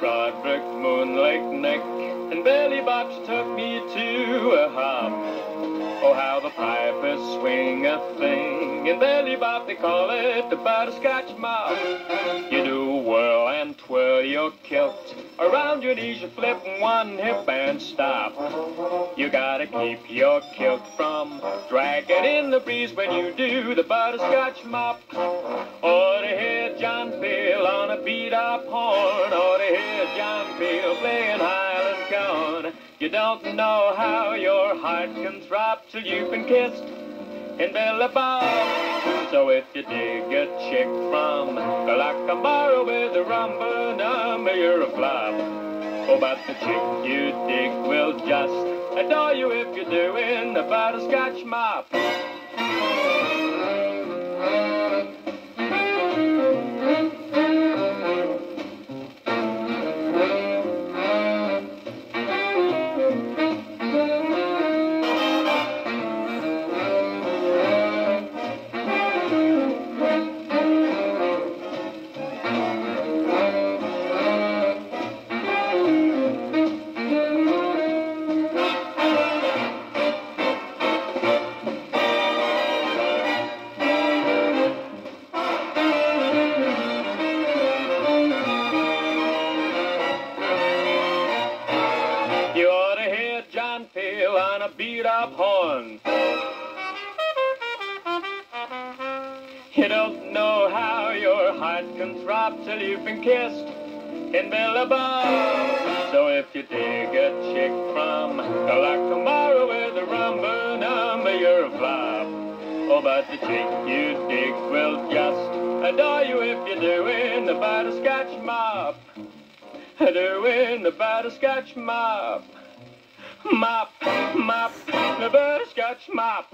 Butterick, Moon lake Nick, and Billy Bops took me to a hop. Oh, how the pipers swing a thing. In Billy Bop, they call it the butterscotch mop. You do whirl and twirl your kilt. Around your knees, you flip one hip and stop. You gotta keep your kilt from dragging in the breeze when you do the butterscotch mop. John A beat up horn. Or to hear John Peel playing Highland Corn. You don't know how your heart can throb till you've been kissed in Billabong. So if you dig a chick from Galacamara with a rumba number, you're a flop. Oh, but the chick you dig will just adore you if you're doing the butterscotch mop. You ought to hear John Peel on a beat up horn. You don't know how your heart can throb till you've been kissed in Billabong. So if you dig a chick from Galacamara with a rumba number, you're a flop. Oh, but the chick you dig will just adore you if you're doing the butterscotch mop. Doing the butterscotch mop. Mop, mop, the butterscotch mop.